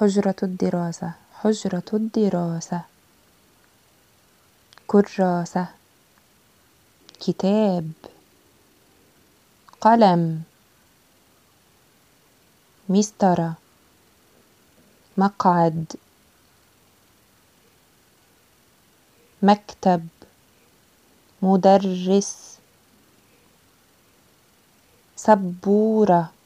حجرة الدراسة حجرة الدراسة. كراسة. كتاب. قلم. مسطرة. مقعد. مكتب. مدرس. سبورة.